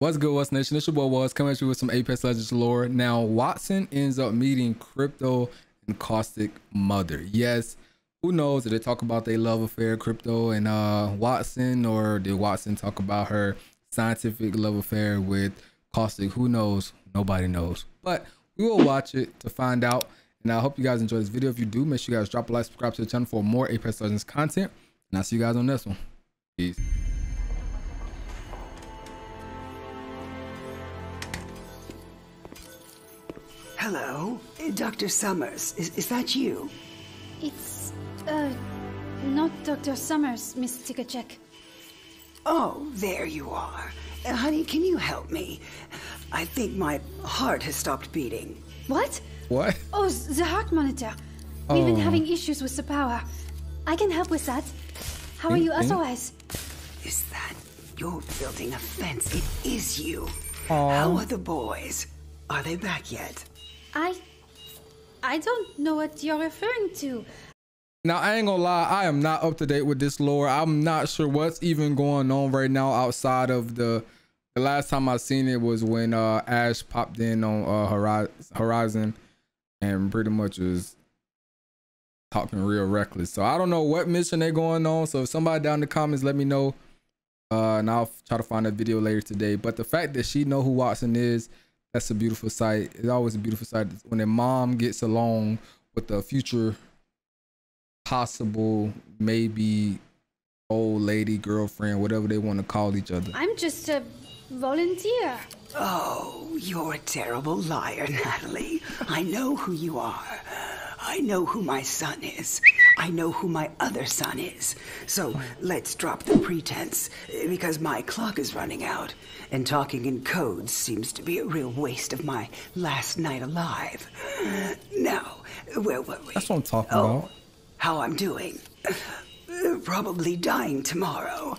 What's good, what's nation? It's your boy Wuz coming at you with some Apex Legends lore. Now, Wattson ends up meeting Crypto and Caustic Mother. Yes, who knows? Did they talk about their love affair, Crypto and uh, Wattson, or did Wattson talk about her scientific love affair with Caustic? Who knows? Nobody knows. But we will watch it to find out. And I hope you guys enjoy this video. If you do, make sure you guys drop a like, subscribe to the channel for more Apex Legends content. And I'll see you guys on this one. Peace. Hello, Dr. Summers. Is, is that you? It's, uh, not Dr. Summers, Miss Tikachek. Oh, there you are. Uh, honey, can you help me? I think my heart has stopped beating. What? What? Oh, the heart monitor. We've been Oh. having issues with the power. I can help with that. How are you otherwise? Is that you're building a fence? It is you. Aw. How are the boys? Are they back yet? I. I don't know what you're referring to. Now I ain't gonna lie, I am not up to date with this lore. I'm not sure what's even going on right now outside of the the last time I seen it was when uh Ash popped in on uh Horizon and pretty much was talking real reckless. So I don't know what mission they're going on. So if somebody down in the comments let me know. Uh and I'll try to find a video later today. But the fact that she know who Wattson is, that's a beautiful sight. It's always a beautiful sight when their mom gets along with the future possible maybe old lady girlfriend whatever they want to call each other I'm just a volunteer. Oh, you're a terrible liar, Natalie. I know who you are. I know who my son is. I know who my other son is. So let's drop the pretense, eh, because my clock is running out, and talking in codes seems to be a real waste of my last night alive. Now, where were we? that's what i'm talking Oh, about how I'm doing. Probably dying tomorrow.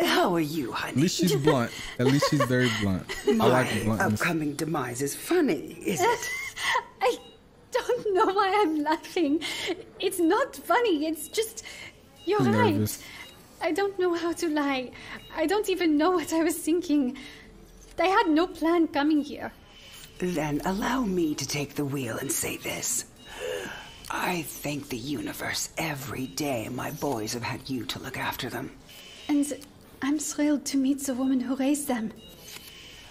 How are you, honey? at least she's blunt at least she's very blunt i My like the bluntness upcoming demise is funny, is it? I don't know why I'm laughing. It's not funny, it's just. You're I'm right. nervous. I don't know how to lie. I don't even know what I was thinking. I had no plan coming here. then allow me to take the wheel and say this. I thank the universe every day my boys have had you to look after them. And I'm thrilled to meet the woman who raised them.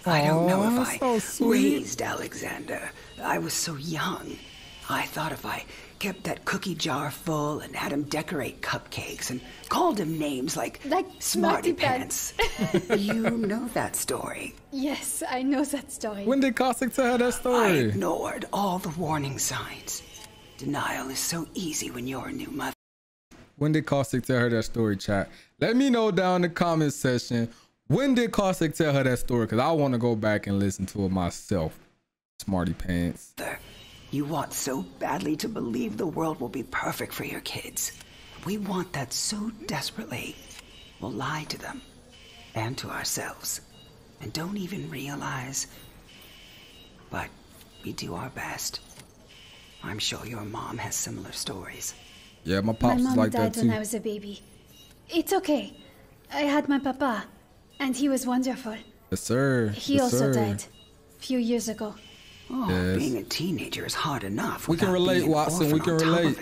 I don't know if oh, I so raised Alexander. I was so young. I thought if I kept that cookie jar full and had him decorate cupcakes and called him names like, Like Smarty Smarty Pants. you know that story. Yes, I know that story. when did Caustic tell her that I story ignored all the warning signs. Denial is so easy when you're a new mother. when did Caustic tell her that story chat let me know down in the comment section when did Caustic tell her that story because i want to go back and listen to it myself smarty pants You want so badly to believe the world will be perfect for your kids. We want that so desperately. We'll lie to them and to ourselves and don't even realize. But we do our best. I'm sure your mom has similar stories. yeah my My pops was mom like died that when I was a baby. It's okay. I had my papa, and he was wonderful. yes sir He yes, also sir. died a few years ago. Oh, Yes. being a teenager is hard enough. We can relate, being an Wattson, we can relate.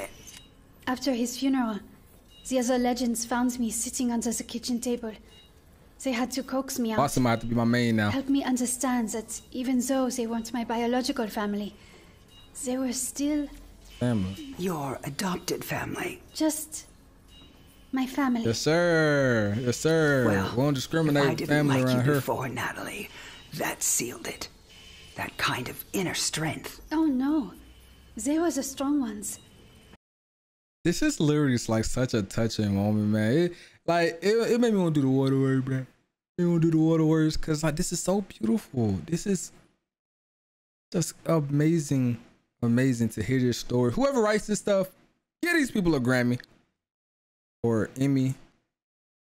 After his funeral, the other legends found me sitting under the kitchen table. They had to coax me out, Wattson might have to be my main now help me understand that even though they weren't my biological family, they were still family Your adopted family. just my family. Yes, sir. Yes, sir. Well, we don't if I didn't family like around you here. before, Natalie. That sealed it. That kind of inner strength. Oh no, they were the strong ones. This is literally just like such a touching moment, man. It, like it, it made me want to do the water words, man. Made me want to do the water words because like this is so beautiful. This is just amazing, amazing to hear this story. Whoever writes this stuff, give these people a Grammy or Emmy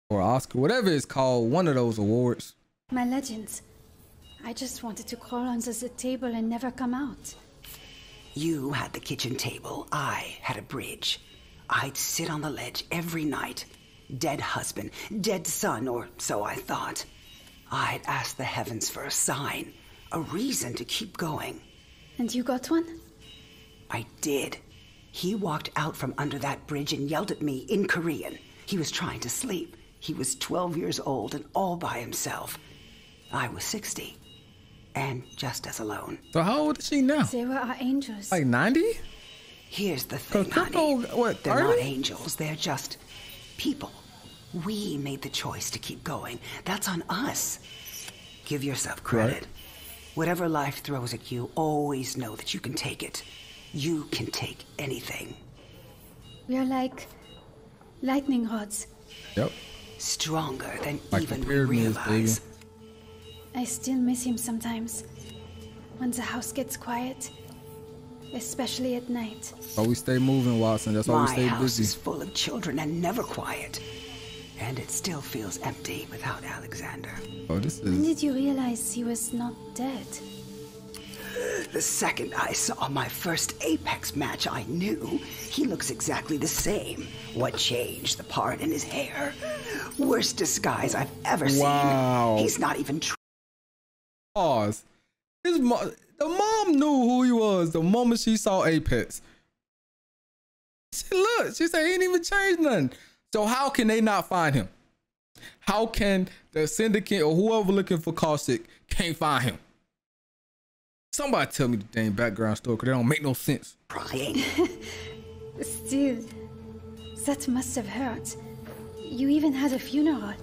or Oscar, whatever it's called, one of those awards. My legends. I just wanted to crawl under the table and never come out. You had the kitchen table. I had a bridge. I'd sit on the ledge every night. Dead husband, dead son, or so I thought. I'd ask the heavens for a sign, a reason to keep going. And you got one? I did. He walked out from under that bridge and yelled at me in Korean. He was trying to sleep. He was 12 years old and all by himself. I was 60. And just as alone. So how old is she now? They were our angels. Like 90? Here's the thing, Crypto, honey. what, They're not 30? angels, they're just people. We made the choice to keep going. That's on us. Give yourself credit. Right. Whatever life throws at you, always know that you can take it. You can take anything. we are like lightning rods. Yep. Stronger than Like even we pyramids, realize. baby. I still miss him sometimes. When the house gets quiet. Especially at night. Why we stay moving, Wattson. That's why we My stay house busy. is full of children and never quiet. And it still feels empty without Alexander. Oh, this When is. did you realize he was not dead? The second I saw my first Apex match, I knew he looks exactly the same. What changed? The part in his hair. Worst disguise I've ever Wow. seen. He's not even tr- Pause. His mo- the mom knew who he was the moment she saw Apex. She looked. She said he ain't even changed nothing. So how can they not find him? How can the syndicate or whoever looking for Caustic can't find him? Somebody tell me the damn background story because they don't make no sense. crying. Still, that must have hurt. You even had a funeral.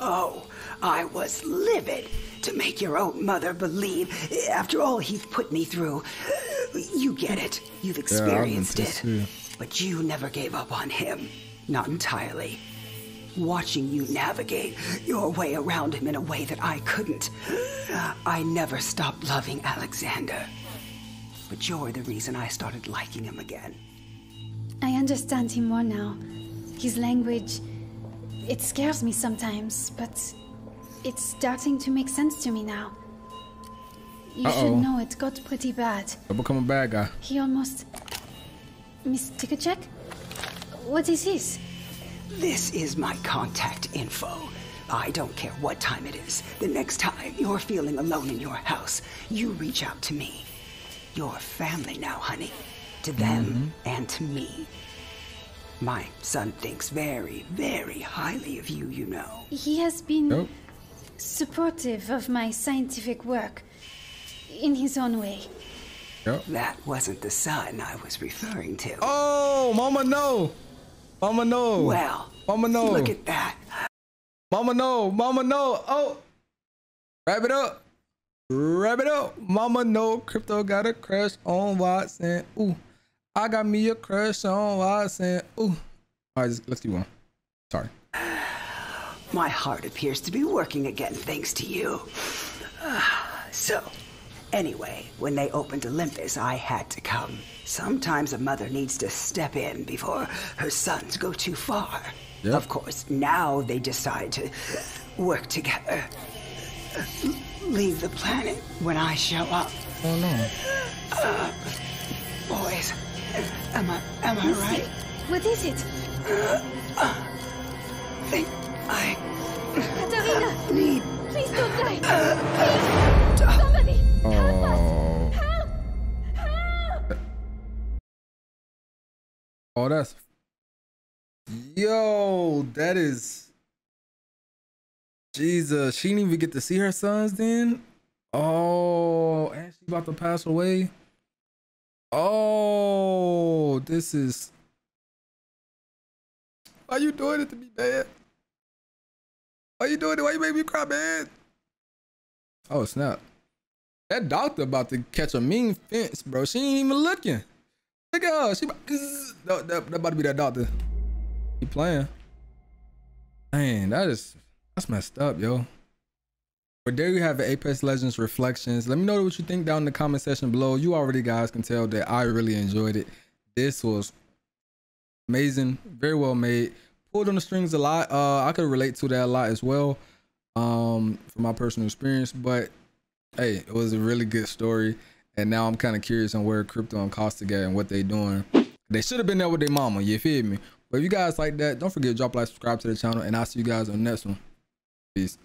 Oh, I was livid to make your own mother believe. After all he's put me through, you get it. You've experienced pissed it. too. But you never gave up on him. Not entirely. Watching you navigate your way around him in a way that I couldn't. I never stopped loving Alexander. But you're the reason I started liking him again. I understand him more now. His language. It scares me sometimes, but it's starting to make sense to me now. You Uh-oh. should know it got pretty bad. I become a bad guy. He almost. Miss Tikachek? What is this? This is my contact info. I don't care what time it is. The next time you're feeling alone in your house, you reach out to me. You're family now, honey. To them mm-hmm. and to me. My son thinks very, very highly of you, you know. He has been Nope. Supportive of my scientific work. In his own way. Yep. That wasn't the son I was referring to. Oh, mama no. Mama no. Well, Mama no. look at that. Mama no, mama no. Oh, wrap it up. Wrap it up. Mama no, crypto got a crush on Wattson. Ooh, I got me a crush on Wattson. Ooh. All right, just- let's keep going. Sorry. My heart appears to be working again thanks to you. Ah, so, anyway, when they opened Olympus, I had to come. Sometimes a mother needs to step in before her sons go too far. Yep. Of course, now they decide to work together. Leave the planet when I show up. Oh no. Uh, boys, am I am I right? What is it? Uh, uh, Think I Katarina! need Please don't die! Uh, Please! Uh, uh, Somebody! Help us! Oh. Help! Help! Oh, that's. Yo, that is. Jesus, she didn't even get to see her sons then. Oh, and she about to pass away. Oh, this is. Why you doing it to me, man? Why you doing it? Why you make me cry, man? Oh snap! That doctor about to catch a mean fence, bro. She ain't even looking. Look at her. She about, that, that, about to be that doctor. He playing. Man, that is that's messed up, yo. But there you have it, Apex Legends Reflections. Let me know what you think down in the comment section below. You already guys can tell that I really enjoyed it. This was amazing, very well made. Pulled on the strings a lot. Uh, I could relate to that a lot as well, um, from my personal experience. But hey, it was a really good story. And now I'm kind of curious on where Crypto and Costa get and what they're doing. They should have been there with their mama. You feel me? But if you guys like that, don't forget to drop like, subscribe to the channel, and I'll see you guys on the next one. Peace.